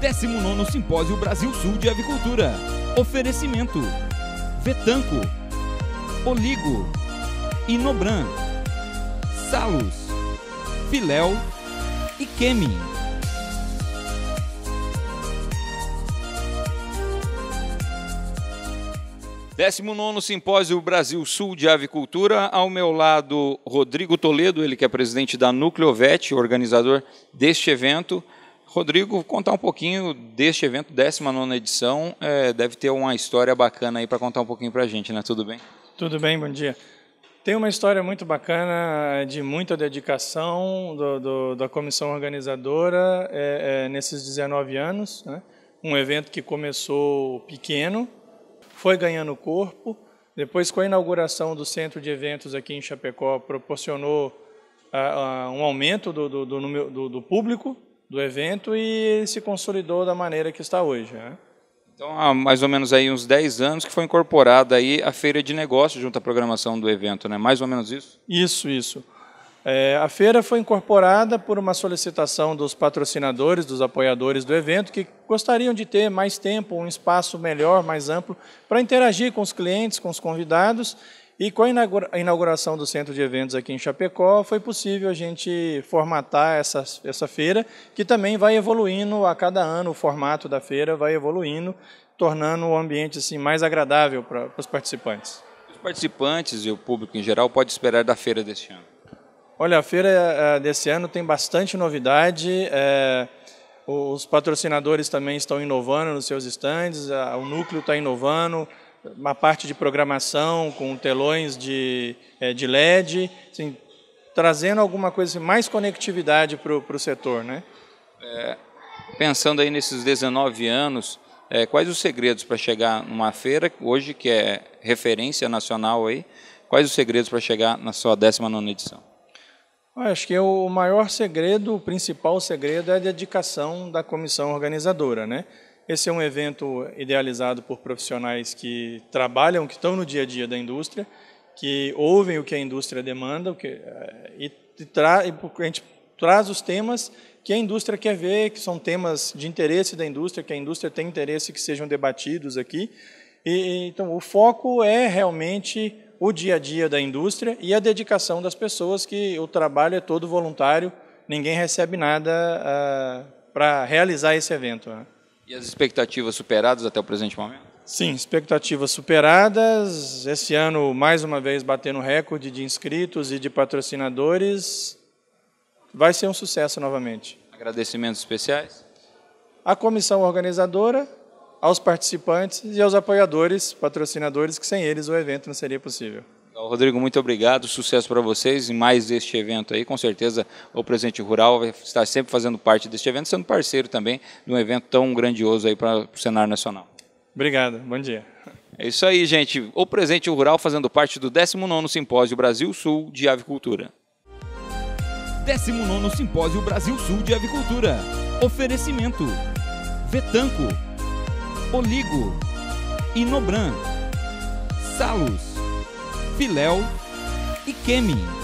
19 Simpósio Brasil Sul de Avicultura. Oferecimento: Vetanco, Oligo, Inobran, Salus, Filéu e Kemi. Décimo nono Simpósio Brasil Sul de Avicultura. Ao meu lado, Rodrigo Toledo, ele que é presidente da Nucleovet, organizador deste evento. Rodrigo, contar um pouquinho deste evento, 19 edição. É, deve ter uma história bacana aí para contar um pouquinho para a gente, né? Tudo bem? Tudo bem, bom dia. Tem uma história muito bacana, de muita dedicação do, do, da comissão organizadora é, é, nesses 19 anos. Né? Um evento que começou pequeno, foi ganhando corpo. Depois, com a inauguração do centro de eventos aqui em Chapecó, proporcionou um aumento do, do, do, do, público do evento e se consolidou da maneira que está hoje. Né? Então, há mais ou menos aí uns 10 anos que foi incorporada aí a feira de negócios junto à programação do evento, né? Mais ou menos isso? Isso, isso. É, a feira foi incorporada por uma solicitação dos patrocinadores, dos apoiadores do evento, que gostariam de ter mais tempo, um espaço melhor, mais amplo, para interagir com os clientes, com os convidados. E com a inauguração do centro de eventos aqui em Chapecó, foi possível a gente formatar essa, essa feira, que também vai evoluindo a cada ano, o formato da feira vai evoluindo, tornando o ambiente assim, mais agradável para, para os participantes. Os participantes e o público em geral pode esperar da feira deste ano? Olha, a feira eh, desse ano tem bastante novidade. É, os patrocinadores também estão inovando nos seus estandes, o núcleo está inovando, uma parte de programação com telões de, é, de LED, assim, trazendo alguma coisa, assim, mais conectividade para o setor. Né? É, pensando aí nesses 19 anos, é, quais os segredos para chegar numa feira, hoje que é referência nacional aí, quais os segredos para chegar na sua 19 edição? Acho que o maior segredo, o principal segredo é a dedicação da comissão organizadora, né? Esse é um evento idealizado por profissionais que trabalham, que estão no dia a dia da indústria, que ouvem o que a indústria demanda, o que, eh, e, e, tra, e a gente traz os temas que a indústria quer ver, que são temas de interesse da indústria, que a indústria tem interesse que sejam debatidos aqui. E, então, o foco é realmente o dia a dia da indústria e a dedicação das pessoas, que o trabalho é todo voluntário, ninguém recebe nada uh, para realizar esse evento. Né? E as expectativas superadas até o presente momento? Sim, expectativas superadas. Esse ano, mais uma vez, batendo recorde de inscritos e de patrocinadores. Vai ser um sucesso novamente. Agradecimentos especiais? A comissão organizadora, aos participantes e aos apoiadores, patrocinadores, que sem eles o evento não seria possível. Rodrigo, muito obrigado, sucesso para vocês em mais este evento aí. Com certeza o Presente Rural vai estar sempre fazendo parte deste evento, sendo parceiro também de um evento tão grandioso aí para o cenário nacional. Obrigado, bom dia. É isso aí, gente. O Presente Rural fazendo parte do 19º Simpósio Brasil Sul de Avicultura. 19º Simpósio Brasil Sul de Avicultura. Oferecimento. Vetanco Oligo, Inobran, Salus, Filéu e Kemi.